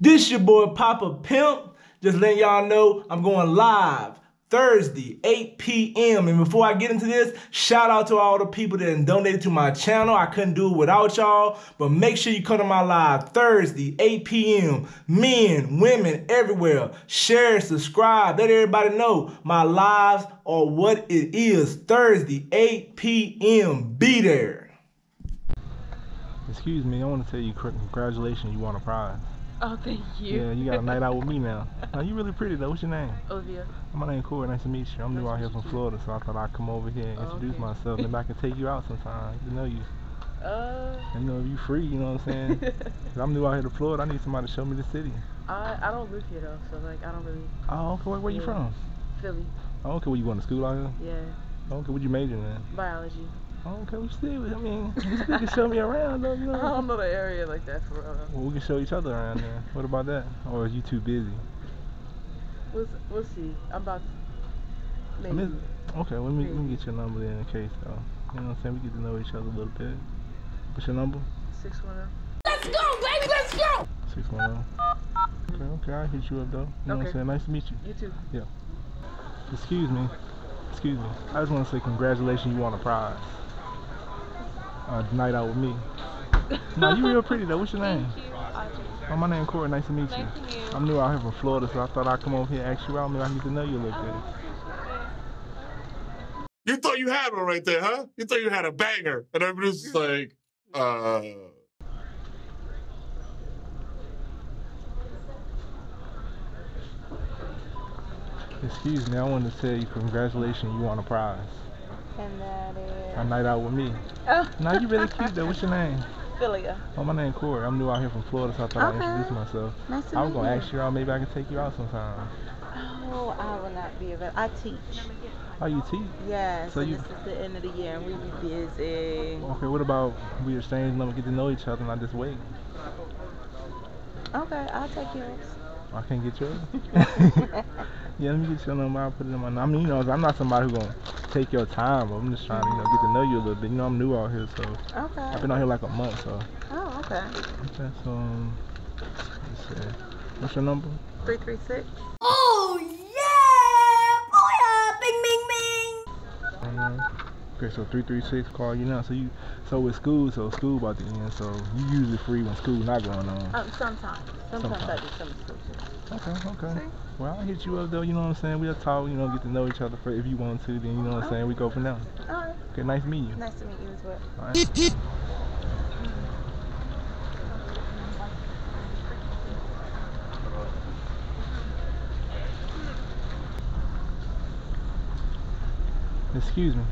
This your boy Papa Pimp. Just letting y'all know I'm going live Thursday, 8 p.m. And before I get into this, shout out to all the people that donated to my channel. I couldn't do it without y'all. But make sure you come to my live Thursday, 8 p.m. Men, women, everywhere. Share, subscribe. Let everybody know my lives are what it is. Thursday, 8 p.m. Be there. Excuse me, I want to tell you congratulations, you won a prize. Oh, thank you. Yeah, you got a night out with me now. Now you really pretty though. What's your name? Olivia. My name Corey. Nice to meet you. I'm nice new out here from Florida, so I thought I'd come over here and oh, introduce okay. myself. Maybe I can take you out sometime. You know you. Uh. You know if you free, you know what I'm saying? Cause I'm new out here to Florida. I need somebody to show me the city. I I don't live here though, so like I don't really. Oh, okay. Where, where yeah. you from? Philly. Oh, okay. Where you going to school out here? Yeah. Okay. What you major in? Biology. Oh, okay, we still, I mean, you can show me around though, you know. I don't know the area like that for real. Well, we can show each other around there. What about that? Or is you too busy? We'll, we'll see. I'm about to, maybe. I mean, okay, let me, let me get your number then in case though. You know what I'm saying? We get to know each other a little bit. What's your number? 610. Let's go, baby, let's go! 610. Okay, okay, I'll hit you up though. You know okay. what I'm saying? Nice to meet you. You too. Yeah. Excuse me. Excuse me. I just want to say congratulations, you won a prize uh, night out with me. now you real pretty though. What's your name? You. Oh, my name Corey. Nice to meet nice you. To meet you. I'm new out here from Florida, so I thought I'd come over here and ask you out. Maybe I need to know you a little bit. You thought you had one right there, huh? You thought you had a banger, and everybody's just like, uh. Excuse me, I wanted to tell you congratulations, you won a prize. And that is? A night out with me. Oh. now you really cute though. What's your name? Philia. Oh, my name Corey. I'm new out here from Florida, so I thought okay. I'd introduce myself. Nice to I was going to ask you out. Maybe I can take you out sometime. Oh, I will not be available. I teach. Oh, you teach? Yeah, so, so you... this is the end of the year and we be busy. Okay, what about we exchange number, get to know each other, and I just wait? Okay, I'll take yours. I can't get yours? yeah, let me get your number. I'll put it in my. I mean, you know, I'm not somebody who's gonna take your time. I'm just trying to, you know, get to know you a little bit. You know, I'm new out here, so. Okay. I've been out here like a month, so. Oh, okay. Okay, so um, let's see. What's your number? Three three six. Oh yeah, boy, bing, bing, bing. Um, okay, so three three six. Call you now. So you, so with school, so school about to end. So you usually free when school not going on. Um, sometimes. Sometimes, sometimes. I do some school too. Okay, okay. See? Well, I'll hit you up though, you know what I'm saying? We'll talk, you know, get to know each other for if you want to, then you know what I'm saying? We go from there. Alright. Okay, nice to meet you. Nice to meet you as well. Alright. Excuse me.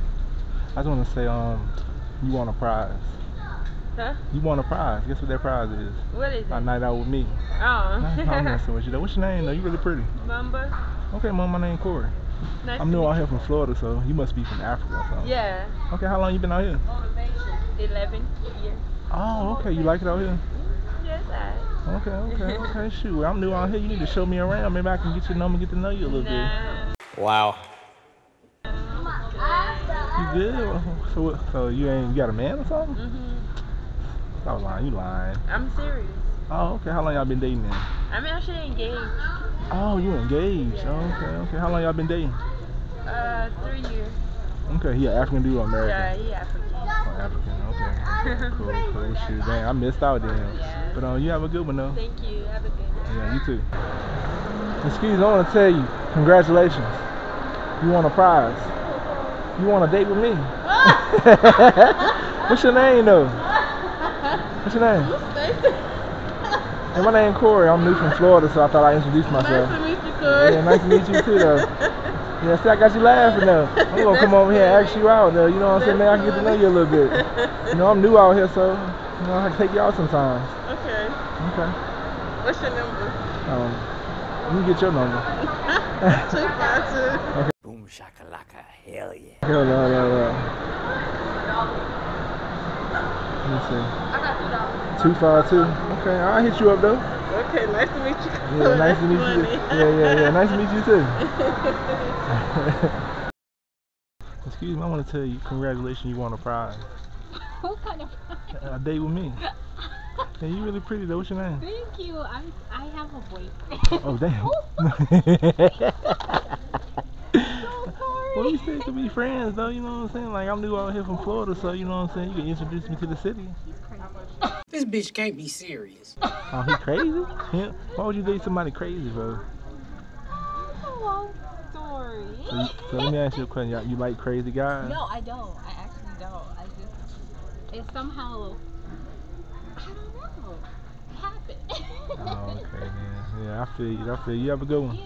I just want to say, um, you want a prize. Huh? You won a prize. Guess what that prize is? What is it? A night out with me. Oh. I'm messing with you though. What's your name though? You really pretty. Mamba. Okay, mom, my name Corey. Nice I'm new out here from Florida, so you must be from Africa or something. Yeah. Okay, how long you been out here? Eleven years. Oh, okay. You like it out here? Yes, I. Okay, okay, okay. Shoot, I'm new out here. You need to show me around. Maybe I can get your number, get to know you a little nah. bit. Wow. You good? So, so you ain't you got a man or something? Mhm. Stop lying. You lying. I'm serious. Oh, okay. How long y'all been dating then? I'm actually engaged. Oh, you engaged? Yeah. Oh, okay, okay. How long y'all been dating? Uh, three years. Okay, he an African dude or American? Yeah, he African. Oh, African. Okay. cool, cool. Shoot, dang, I missed out then. Yeah. But um, you have a good one though. Thank you. Have a good one. Yeah, you too. Excuse me, I want to tell you, congratulations. You won a prize. You want a date with me? What's your name though? What's your name? Hey, my name Corey. I'm new from Florida, so I thought I'd introduce myself. Nice to meet you, Corey. Yeah, nice to meet you too, though. Yeah, see, I got you laughing though. I'm gonna come over here and ask you out though. You know what I'm saying? Maybe I can get to know you a little bit. You know, I'm new out here, so you know I can take you out sometimes. Okay. Okay. What's your number? Um, let me get your number. two five two. Okay. Boom shakalaka, hell yeah. Hell no, no, no. Let me see. Two five two. Okay, I'll hit you up though. Okay, nice to meet you. Yeah, nice to meet you. Yeah, yeah, yeah. Nice to meet you too. Excuse me, I want to tell you, congratulations, you won a prize. What kind of prize? A date with me. Hey, you really pretty though. What's your name? Thank you. I'm. I have a boyfriend. Oh damn. Oh, sorry. well, we still could be friends though. You know what I'm saying? Like I'm new out here from Florida, so you know what I'm saying. You can introduce me to the city. He's crazy. This bitch can't be serious. Oh, he crazy? Yeah. Why would you date somebody crazy, bro? Oh, Long story. So, so let me ask you a question. You- You like crazy guys? No, I don't. I actually don't. I just. It somehow. I don't know. Happened. Oh, okay, man. Yeah, I feel you. I feel you. You have a good one.